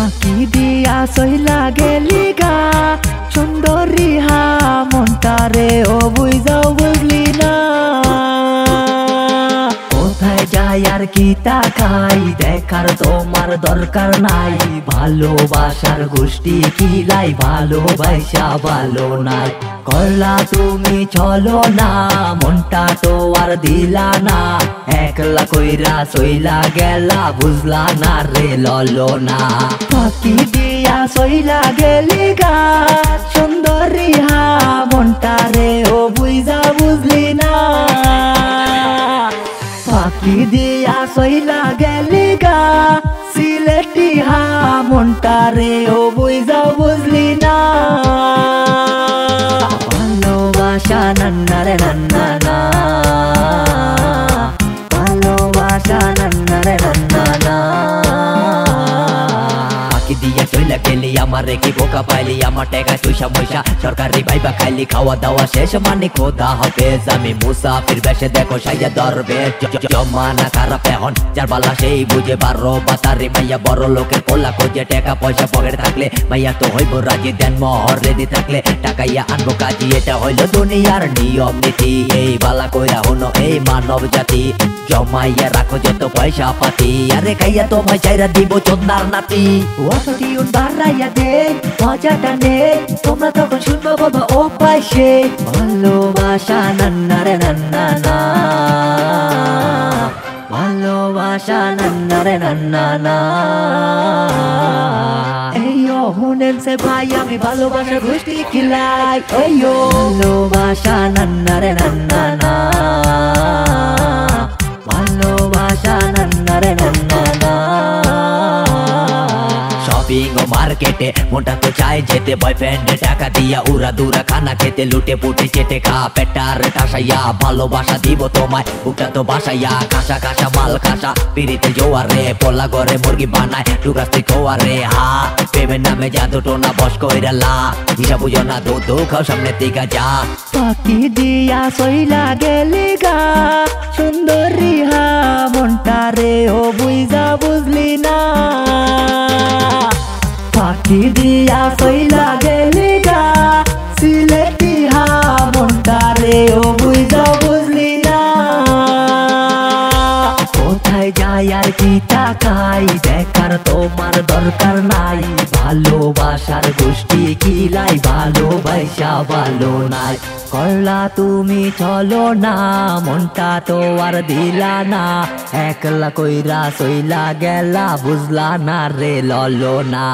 ফাঁকি দিয়া সইলা গেলি গা। সুন্দরী হা মন্টারে ও বুঝা আর কি তা খাই দেখার তোমার দরকার নাই। ভালোবাসার গোষ্ঠী কিলাই ভালোবাসা ভালো নাই। করলা তুমি চলো না, মনটা তো আর দিলা না। একলা কইরা সইলা গেলা, বুঝলা না রে ললো না। ফাঁকি দিয়া সইলা গেলি গা। ফাঁকি দিয়া সইলা গেলি গা? সিলেটি হা, মনটা রে, ও বুঝা বুঝলি না। ভালোবাসা নান্না রে, নান্না দিয়া চইলা আমার কি বোকা পাইলি, আমার টাকা চুষা মইসা, সরকারি ভাইবা খাইলি, খাওয়া দাওয়া শেষ মানে খোদা হবে আমি মুসাফির বেশে দেখো, সাইয়া ধরবে জমানা খারাপ এখন। যার বালা সেই বুঝে বারো, বাতারি মাইয়া বড় লোকের পোলা খোঁজে, টাকা পয়সা পকেট থাকলে, মাইয়া তো হইব রাজি, দেন মহর রেডি থাকলে, টাকাইয়া আনব কাজী, এটা হইল দুনিয়ার নিয়ম, নীতি। এই বালা কইরা হনো, এই মানব জাতি। জমাইয়া রাখো যত পয়সা পাতি, আরে খাইয়া তোমায় চাইরা দিব চন্দার নাতি। ওয়াসটি উন বাড়াইয়া দে, মজাটা নে। তোমরা তখন শুনব বাবা ও পাইছে ভালোবাসা নান্না রে নান্না না ভালোবাসা নান্না রে নান্না না ভাই, আমি ভালোবাসা খিলাই। ভালোবাসা নান্না রে নান্না না। শপিং ও মার্কেটে মোটা তো চাই যেতে বয়ফ্রেন্ডে টাকা দিয়া। উড়া দুরা খানা খেতে, লুটে পুটে চেটে খা। পেটার ঠাসাইয়া, ভালোবাসা দিব তোমায়। বুকটা তো বাসাইয়া, খাসা খাসা মাল খাসা। পিড়িতে জোয়ারে, পোলা ঘরে মুরগি বানায়। টুকাস তুই খোয়ারে, হা, প্রেমের নামে জাদু টোনা বস কইরালা হিসা বুঝো না দু দু খাও সামনে দিকা যা। পাখি দিয়া সইলা গেলি ফাঁকি দিয়া সইলা গেলি গা। সিলেটি হা মনটারে ও বুঝা বুঝলি না। কোথায় যাই আর কি তাকাই, দেখার তোমার দরকার নাই। ভালোবাসার গোষ্ঠী কিলাই ভালোবাসা ভালো নাই। করলা তুমি চলো না, মনটা তো আর দিলা না। একলা কইরা সইলা গেলা, বুঝলা না রে, ললো না।